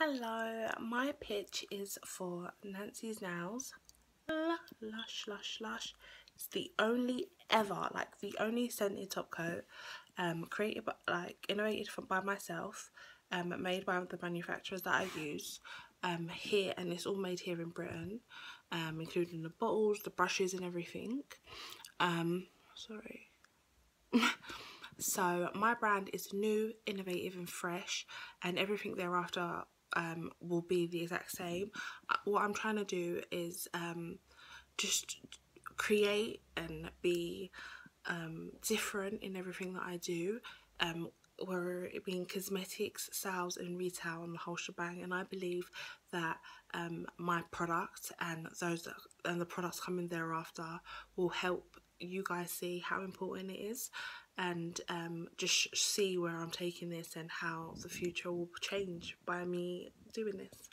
Hello, my pitch is for Nancy's Nails. Lush, lush, lush. It's the only ever, like the only scented top coat um, created, by, like innovated by myself, um, made by the manufacturers that I use um, here, and it's all made here in Britain, um, including the bottles, the brushes, and everything. Um, sorry. so my brand is new, innovative, and fresh, and everything thereafter um, will be the exact same. Uh, what I'm trying to do is um, just create and be um, different in everything that I do. Um, whether it being cosmetics, sales and retail and the whole shebang and I believe that um, my product and those that, and the products coming thereafter will help you guys see how important it is and um, just see where I'm taking this and how the future will change by me doing this.